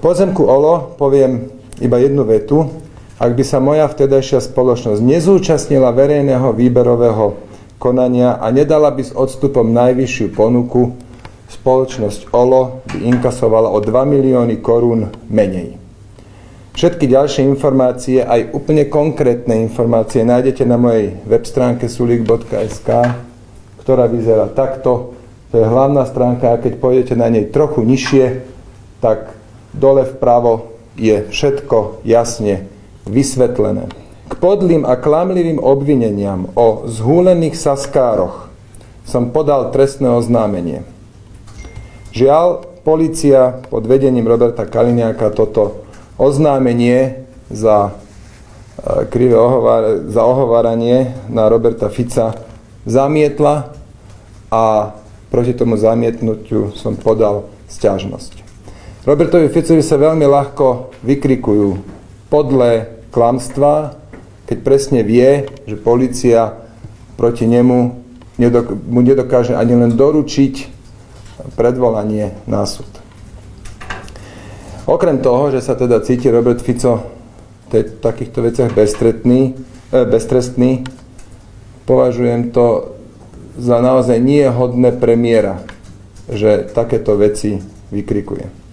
pozemku OLO poviem iba jednu vetu. Ak by sa moja vtedajšia spoločnosť nezúčastnila verejného výberového konania a nedala by s odstupom najvyššiu ponuku, spoločnosť OLO by inkasovala o 2 milióny korún menej. Všetky ďalšie informácie, aj úplne konkrétne informácie, nájdete na mojej web stránke sulik.sk, ktorá vyzerá takto. To je hlavná stránka a keď pôjdete na nej trochu nižšie, tak dole vpravo je všetko jasne vysvetlené. K podlým a klamlivým obvineniam o zhúlených saskároch som podal trestné oznámenie. Žiaľ, policia pod vedením Roberta Kaliniaka toto oznámenie za, e, krivé ohovár, za ohováranie na Roberta Fica zamietla a proti tomu zamietnutiu som podal stiažnosť. Robertovi Ficovi sa veľmi ľahko vykrikujú podlé klamstvá, keď presne vie, že policia proti nemu mu nedokáže ani len doručiť predvolanie na súd. Okrem toho, že sa teda cíti Robert Fico v takýchto veciach beztrestný, eh, beztrestný, považujem to za naozaj nie hodné premiéra, že takéto veci vykrikuje.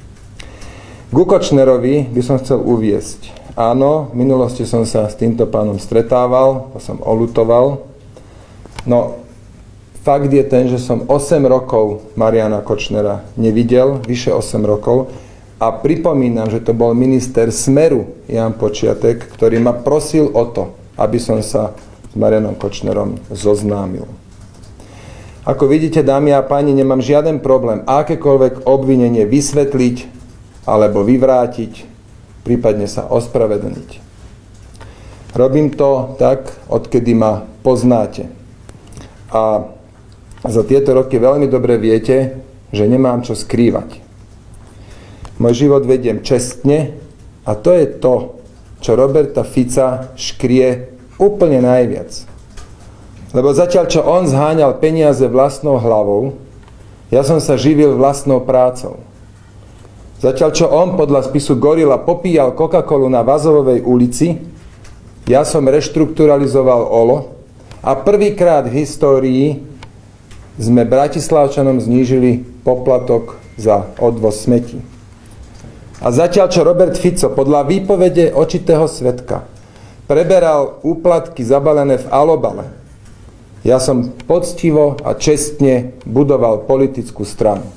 Gukočnerovi by som chcel uviesť. Áno, v minulosti som sa s týmto pánom stretával, to som olutoval. No, fakt je ten, že som 8 rokov Mariana Kočnera nevidel, vyše 8 rokov, a pripomínam, že to bol minister Smeru Jan Počiatek, ktorý ma prosil o to, aby som sa s Marianom Kočnerom zoznámil. Ako vidíte, dámy a páni, nemám žiaden problém akékoľvek obvinenie vysvetliť alebo vyvrátiť, prípadne sa ospravedlniť. Robím to tak, odkedy ma poznáte. A za tieto roky veľmi dobre viete, že nemám čo skrývať. Môj život vediem čestne a to je to, čo Roberta Fica škrie úplne najviac. Lebo zatiaľ, čo on zháňal peniaze vlastnou hlavou, ja som sa živil vlastnou prácou. Zatiaľ, čo on podľa spisu Gorila popíjal Coca-Colu na Vazovovej ulici, ja som reštrukturalizoval OLO a prvýkrát v histórii sme Bratislavčanom znížili poplatok za odvoz smetí. A zatiaľ, čo Robert Fico podľa výpovede očitého svetka preberal úplatky zabalené v alobale, ja som poctivo a čestne budoval politickú stranu.